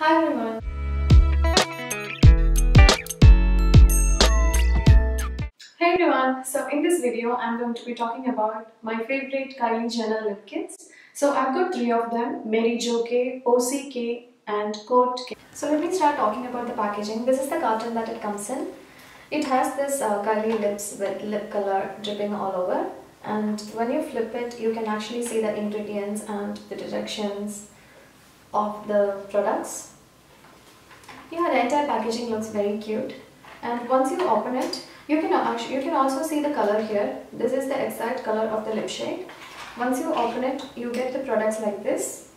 Hi everyone. Hey everyone, so in this video I'm going to be talking about my favorite Kylie Jenner lip kits. So I've got three of them, Mary Jo K, K and Kourt K. So let me start talking about the packaging. This is the carton that it comes in. It has this uh, Kylie lips with lip color dripping all over and when you flip it you can actually see the ingredients and the directions of the products. Yeah, the entire packaging looks very cute and once you open it you can you can also see the color here. This is the exact color of the lip shade. Once you open it, you get the products like this.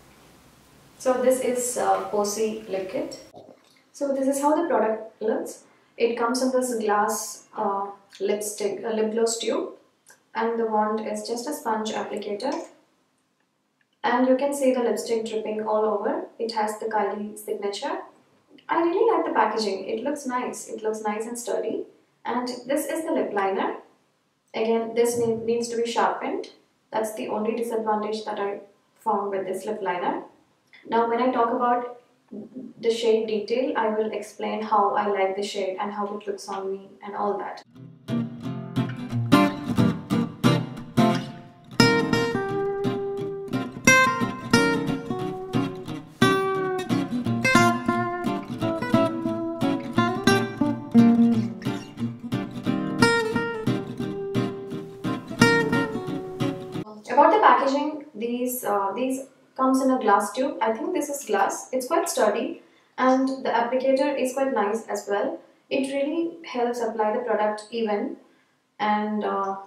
So this is uh, Posie lip kit. So this is how the product looks. It comes in this glass uh, lipstick, uh, lip gloss tube and the wand is just a sponge applicator and you can see the lipstick dripping all over. It has the Kylie signature. I really like the packaging. It looks nice. It looks nice and sturdy and this is the lip liner again this needs to be sharpened that's the only disadvantage that I found with this lip liner now when I talk about the shade detail I will explain how I like the shade and how it looks on me and all that comes in a glass tube. I think this is glass. It's quite sturdy and the applicator is quite nice as well. It really helps apply the product even and uh,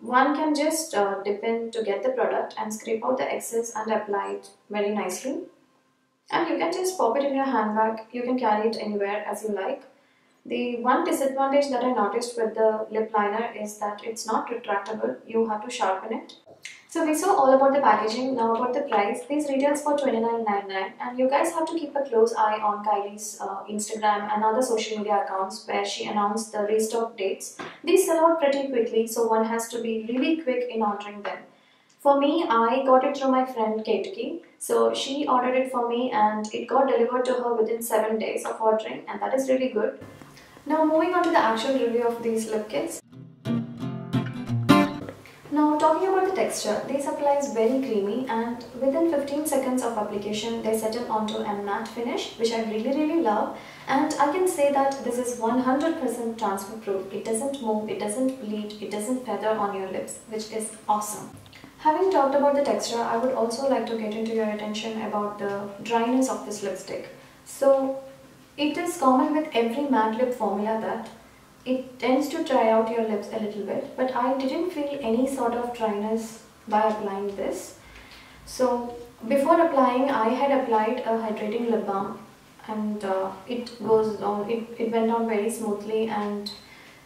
one can just uh, dip in to get the product and scrape out the excess and apply it very nicely. And you can just pop it in your handbag. You can carry it anywhere as you like. The one disadvantage that I noticed with the lip liner is that it's not retractable. You have to sharpen it. So we saw all about the packaging, now about the price. These retails for $29.99 and you guys have to keep a close eye on Kylie's uh, Instagram and other social media accounts where she announced the restock dates. These sell out pretty quickly so one has to be really quick in ordering them. For me, I got it through my friend Katie. So she ordered it for me and it got delivered to her within 7 days of ordering and that is really good. Now moving on to the actual review of these lip kits. Now talking about the texture, this apply is very creamy and within 15 seconds of application they settle onto a matte finish which I really really love and I can say that this is 100% transfer proof. It doesn't move, it doesn't bleed, it doesn't feather on your lips which is awesome. Having talked about the texture, I would also like to get into your attention about the dryness of this lipstick. So it is common with every matte lip formula that it tends to dry out your lips a little bit but I didn't feel any sort of dryness by applying this. So before applying I had applied a hydrating lip balm and uh, it goes on, it, it went on very smoothly and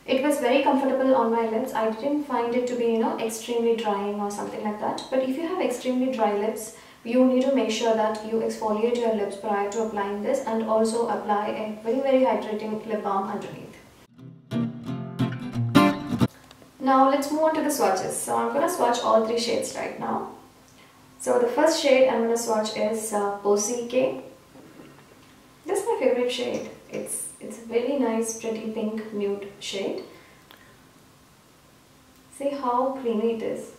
it was very comfortable on my lips. I didn't find it to be you know extremely drying or something like that but if you have extremely dry lips you need to make sure that you exfoliate your lips prior to applying this and also apply a very very hydrating lip balm underneath. Now let's move on to the swatches. So I'm going to swatch all three shades right now. So the first shade I'm going to swatch is uh, Posie K. This is my favorite shade. It's, it's a very nice pretty pink nude shade. See how creamy it is.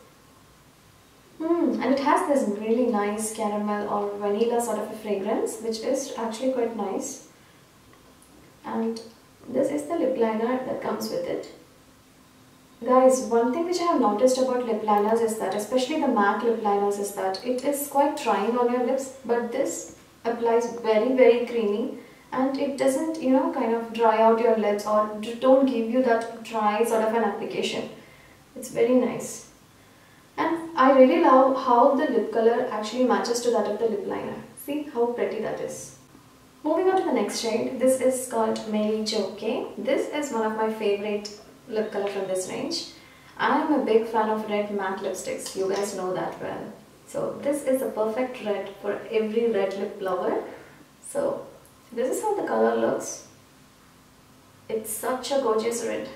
Mm, and it has this really nice caramel or vanilla sort of a fragrance which is actually quite nice. And this is the lip liner that comes with it. Guys, one thing which I have noticed about lip liners is that, especially the MAC lip liners, is that it is quite trying on your lips, but this applies very, very creamy and it doesn't, you know, kind of dry out your lips or don't give you that dry sort of an application. It's very nice. And I really love how the lip color actually matches to that of the lip liner. See how pretty that is. Moving on to the next shade, this is called Mary Jo. This is one of my favorite lip color from this range. I'm a big fan of red matte lipsticks, you guys know that well. So this is a perfect red for every red lip lover. So this is how the color looks. It's such a gorgeous red.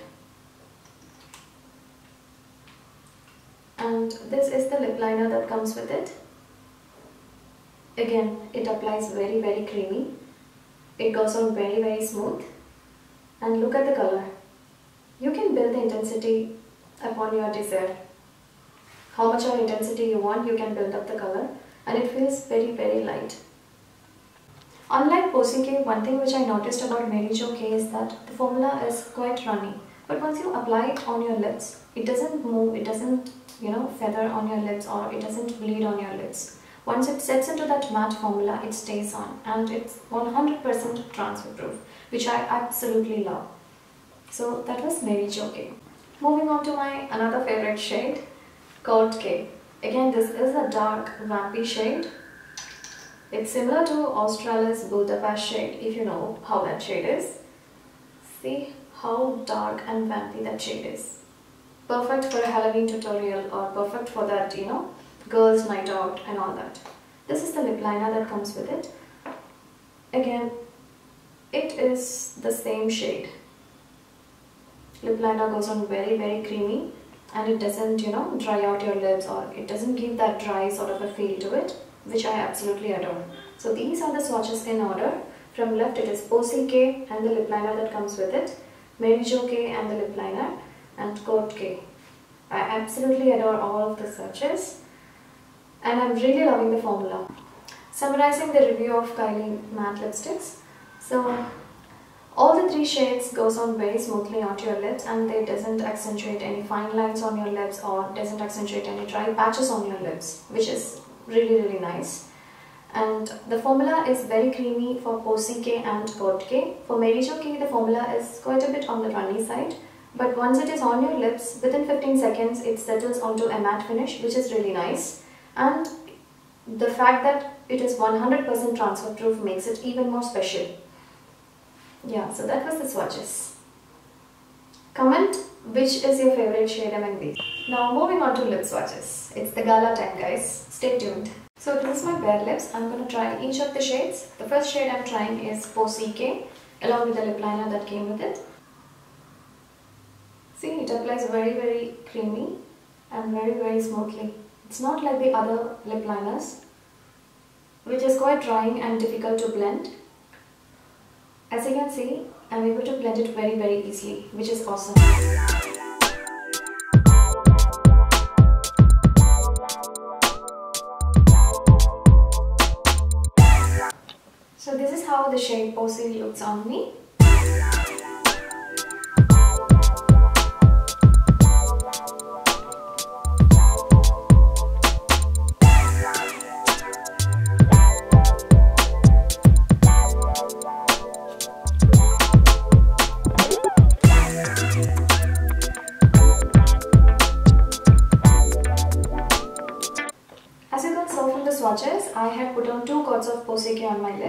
And this is the lip liner that comes with it. Again, it applies very very creamy it goes on very very smooth and look at the color. You can build the intensity upon your desire. How much of intensity you want you can build up the color and it feels very very light. Unlike Posie K, one thing which I noticed about Mary Jo K is that the formula is quite runny. But once you apply it on your lips, it doesn't move, it doesn't, you know, feather on your lips or it doesn't bleed on your lips. Once it sets into that matte formula, it stays on and it's 100% transfer proof, which I absolutely love. So that was Mary Jo. Moving on to my another favorite shade, Kourt K. Again, this is a dark vampy shade it's similar to Australis Budapest shade if you know how that shade is. See how dark and vampy that shade is. Perfect for a Halloween tutorial or perfect for that, you know, girls night out and all that. This is the lip liner that comes with it. Again, it is the same shade. Lip liner goes on very very creamy and it doesn't, you know, dry out your lips or it doesn't give that dry sort of a feel to it which I absolutely adore. So these are the swatches in order. From left it is Posie K and the lip liner that comes with it, Mary Jo K and the lip liner, and Kourt K. I absolutely adore all of the swatches and I'm really loving the formula. Summarizing the review of Kylie matte lipsticks. So three shades goes on very smoothly onto your lips and they doesn't accentuate any fine lines on your lips or doesn't accentuate any dry patches on your lips which is really really nice and the formula is very creamy for Posie K and Kourt K. For Mary Jo K the formula is quite a bit on the runny side but once it is on your lips within 15 seconds it settles onto a matte finish which is really nice and the fact that it is 100% transfer proof makes it even more special. Yeah, so that was the swatches. Comment which is your favorite shade among these. Now moving on to lip swatches. It's the gala time guys. Stay tuned. So this is my bare lips. I'm going to try each of the shades. The first shade I'm trying is Posie K along with the lip liner that came with it. See, it applies very very creamy and very very smoothly. It's not like the other lip liners which is quite drying and difficult to blend. As you can see, I'm able to blend it very very easily which is awesome. So this is how the shade Posie looks on me.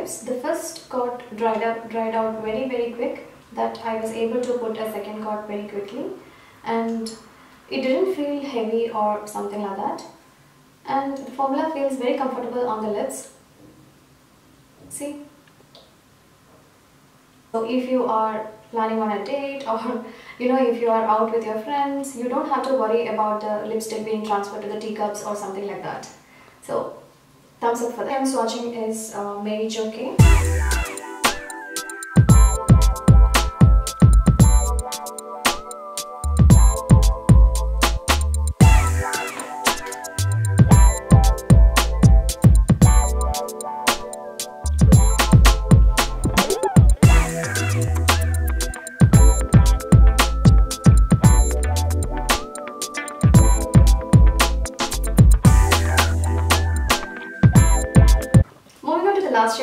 The first coat dried up, dried out very very quick that I was able to put a second coat very quickly and it didn't feel heavy or something like that and the formula feels very comfortable on the lips. See? So if you are planning on a date or you know if you are out with your friends you don't have to worry about the lipstick being transferred to the teacups or something like that. So thumbs up for that. I'm swatching is uh, Mary Jo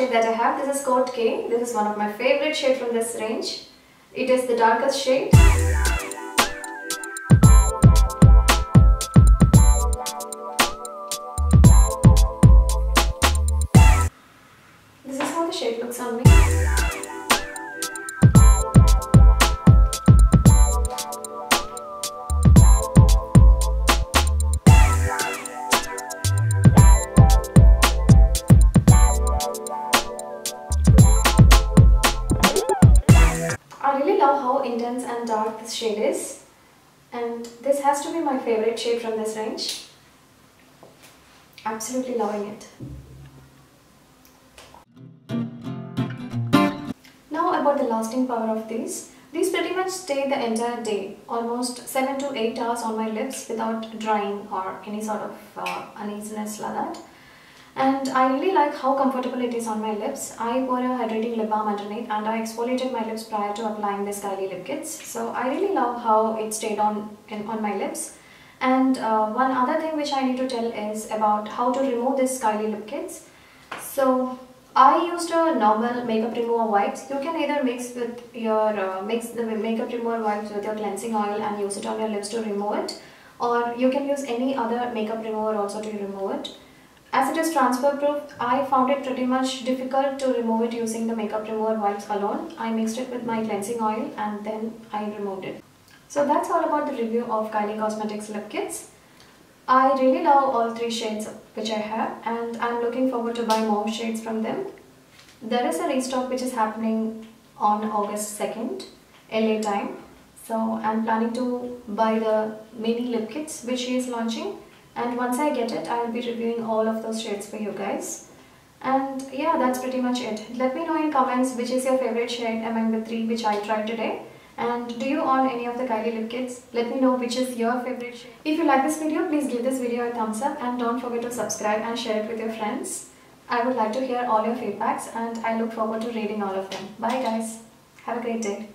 shade that I have. This is Kourt K. This is one of my favorite shade from this range. It is the darkest shade. Intense and dark this shade is and this has to be my favorite shade from this range. Absolutely loving it. Now about the lasting power of these. These pretty much stay the entire day, almost 7 to 8 hours on my lips without drying or any sort of uh, uneasiness like that. And I really like how comfortable it is on my lips. I wore a hydrating lip balm underneath and I exfoliated my lips prior to applying this Kylie lip kits. So I really love how it stayed on, in, on my lips. And uh, one other thing which I need to tell is about how to remove this Kylie lip kits. So I used a normal makeup remover wipes. You can either mix with your uh, mix the makeup remover wipes with your cleansing oil and use it on your lips to remove it or you can use any other makeup remover also to remove it. As it is transfer proof, I found it pretty much difficult to remove it using the makeup remover wipes alone. I mixed it with my cleansing oil and then I removed it. So that's all about the review of Kylie Cosmetics lip kits. I really love all three shades which I have and I'm looking forward to buy more shades from them. There is a restock which is happening on August 2nd, LA time. So I'm planning to buy the mini lip kits which she is launching and once I get it I'll be reviewing all of those shades for you guys. And yeah, that's pretty much it. Let me know in comments which is your favorite shade among the three which I tried today. And do you own any of the Kylie lip kits? Let me know which is your favorite shade. If you like this video, please give this video a thumbs up and don't forget to subscribe and share it with your friends. I would like to hear all your feedbacks and I look forward to reading all of them. Bye guys. Have a great day.